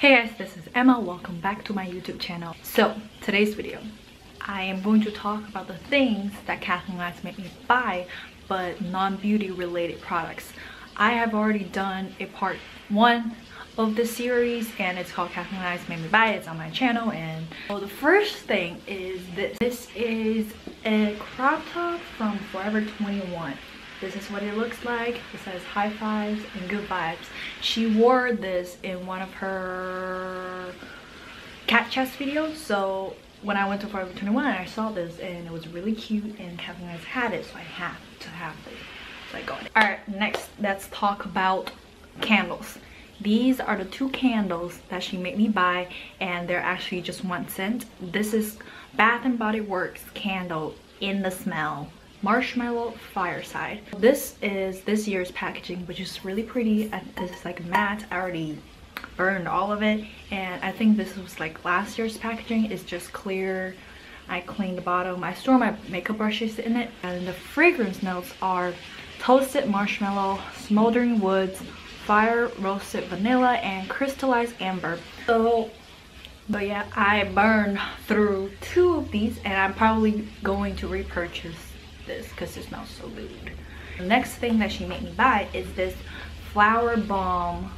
Hey guys, this is Emma. Welcome back to my YouTube channel. So, today's video, I am going to talk about the things that Kathleen Lights made me buy, but non-beauty related products. I have already done a part one of the series and it's called Kathleen Lights Made Me Buy. It's on my channel and well, the first thing is this. This is a crop top from Forever 21 this is what it looks like. It says high fives and good vibes. She wore this in one of her cat chest videos. So when i went to forever 21 i saw this and it was really cute and Kevin has had it so i have to have it. So i got it. All right next let's talk about candles. These are the two candles that she made me buy and they're actually just one cent this is bath and body works candle in the smell marshmallow fireside. This is this year's packaging which is really pretty this is like matte. I already burned all of it and i think this was like last year's packaging. It's just clear. I cleaned the bottom. I store my makeup brushes in it and the fragrance notes are toasted marshmallow smoldering woods fire roasted vanilla and crystallized amber. So but yeah i burned through two of these and i'm probably going to repurchase this because it smells so good. The next thing that she made me buy is this flower bomb.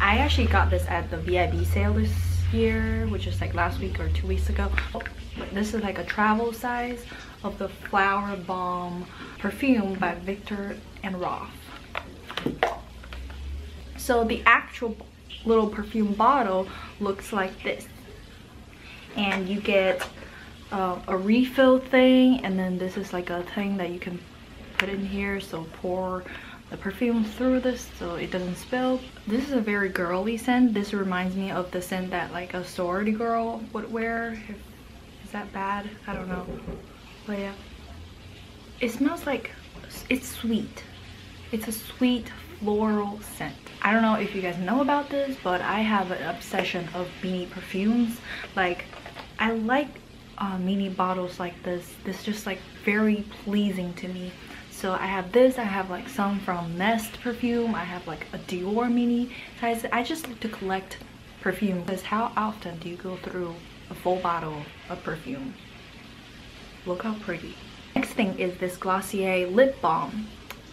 I actually got this at the VIB sale this year, which is like last week or two weeks ago. This is like a travel size of the Flower Bomb perfume by Viktor and Rolf. So the actual little perfume bottle looks like this. And you get uh, a refill thing and then this is like a thing that you can put in here so pour the perfume through this so it doesn't spill. This is a very girly scent. This reminds me of the scent that like a sorority girl would wear. Is that bad? I don't know. But yeah. It smells like it's sweet. It's a sweet floral scent. I don't know if you guys know about this but i have an obsession of beanie perfumes. Like i like uh, mini bottles like this. This just like very pleasing to me. So i have this i have like some from nest perfume i have like a dior mini size. I just like to collect perfume. Because how often do you go through a full bottle of perfume? Look how pretty. Next thing is this glossier lip balm.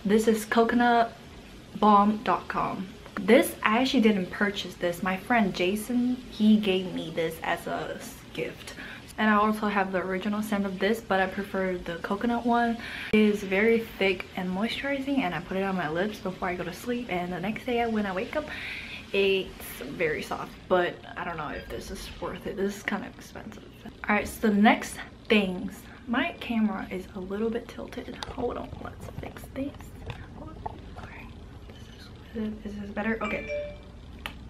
This is coconutbalm.com this i actually didn't purchase this. My friend jason he gave me this as a gift and I also have the original scent of this but I prefer the coconut one. It is very thick and moisturizing and I put it on my lips before I go to sleep. And the next day when I wake up it's very soft. But I don't know if this is worth it. This is kind of expensive. All right so the next things. My camera is a little bit tilted. Hold on let's fix this. This is, is this better. Okay.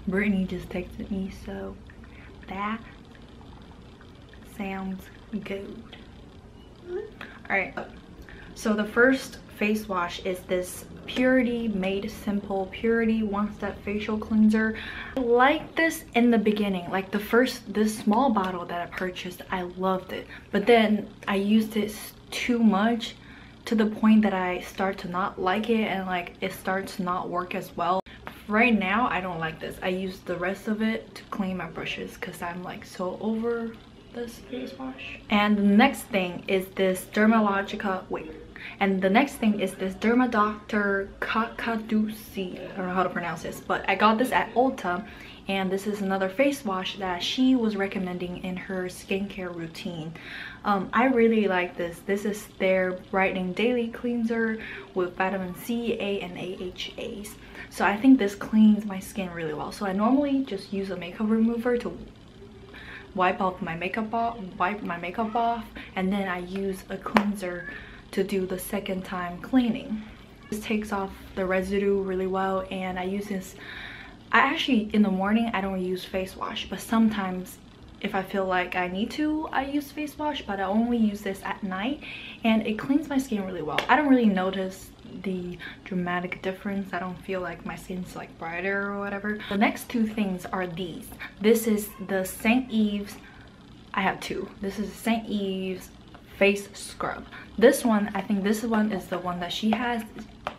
Brittany just texted me so that sounds good. Mm-hmm. All right, so the first face wash is this Purity Made Simple Purity One Step Facial Cleanser. I like this in the beginning, like the first, this small bottle that I purchased, I loved it. But then I used it too much to the point that I start to not like it and like it starts to not work as well. Right now, I don't like this. I use the rest of it to clean my brushes because I'm like so over this face wash. And the next thing is this Dermalogica, wait. And the next thing is this Derma Doctor Kakadu C. I don't know how to pronounce this, but I got this at Ulta. And this is another face wash that she was recommending in her skincare routine. Um, I really like this. This is their Brightening Daily Cleanser with vitamin C, A, and AHAs. So I think this cleans my skin really well. So I normally just use a makeup remover to wipe off my makeup off wipe my makeup off and then i use a cleanser to do the second time cleaning this takes off the residue really well and i use this i actually in the morning i don't use face wash but sometimes if I feel like I need to, I use face wash, but I only use this at night and it cleans my skin really well. I don't really notice the dramatic difference. I don't feel like my skin's like brighter or whatever. The next two things are these. This is the St. Ives, I have two. This is St. Ives face scrub. This one, I think this one is the one that she has,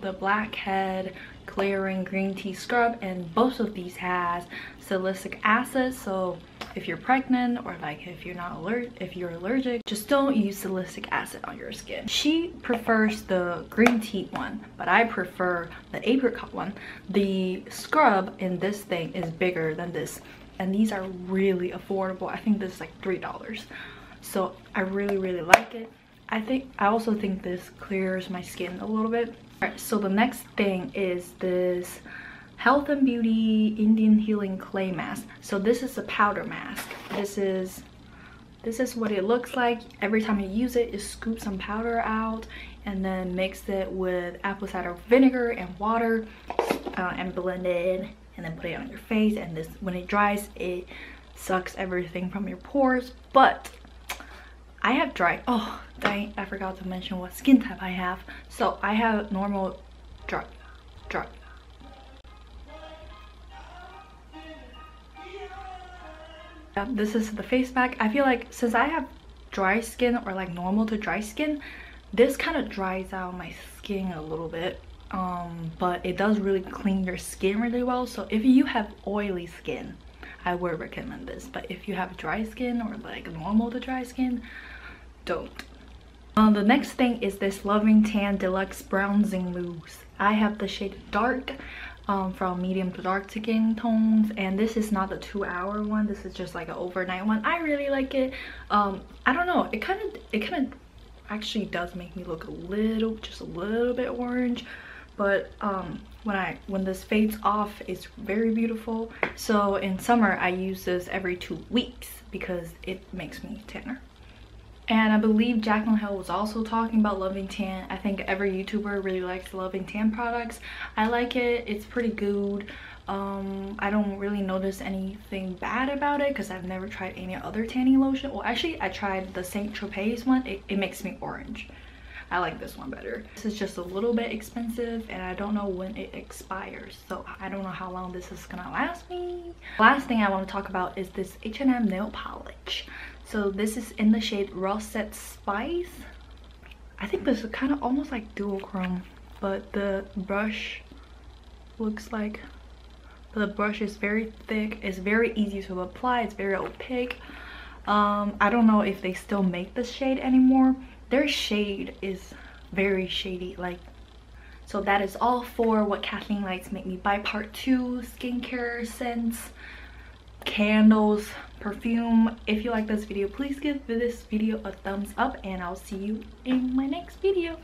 the blackhead clearing green tea scrub and both of these has salicylic acid. So if you're pregnant or like if you're not allergic if you're allergic just don't use salicylic acid on your skin. She prefers the green tea one but i prefer the apricot one. The scrub in this thing is bigger than this and these are really affordable. I think this is like three dollars. So i really really like it. I think i also think this clears my skin a little bit right so the next thing is this Health and Beauty Indian Healing Clay Mask. So this is a powder mask. This is this is what it looks like. Every time you use it, you scoop some powder out and then mix it with apple cider vinegar and water uh, and blend it and then put it on your face and this when it dries it sucks everything from your pores but I have dry oh I forgot to mention what skin type I have. So I have normal dry dry this is the face pack i feel like since i have dry skin or like normal to dry skin this kind of dries out my skin a little bit. Um but it does really clean your skin really well. So if you have oily skin i would recommend this. But if you have dry skin or like normal to dry skin don't um, the next thing is this loving tan deluxe bronzing mousse i have the shade dark um, from medium to dark skin tones and this is not the two hour one. This is just like an overnight one. I really like it. Um i don't know. It kind of it kind of actually does make me look a little just a little bit orange but um when i when this fades off it's very beautiful. So in summer i use this every two weeks because it makes me tanner and I believe Jaclyn Hill was also talking about Loving Tan. I think every YouTuber really likes Loving Tan products. I like it. It's pretty good. Um, I don't really notice anything bad about it because I've never tried any other tanning lotion. Well, actually, I tried the Saint Tropez one. It, it makes me orange. I like this one better. This is just a little bit expensive and I don't know when it expires. So I don't know how long this is gonna last me. Last thing I want to talk about is this H&M nail polish. So this is in the shade Russet Spice. I think this is kind of almost like duochrome, but the brush looks like the brush is very thick. It's very easy to apply. It's very opaque. Um, I don't know if they still make this shade anymore. Their shade is very shady. Like, so that is all for what Kathleen Lights make me buy part two skincare scents candles perfume. If you like this video please give this video a thumbs up and i'll see you in my next video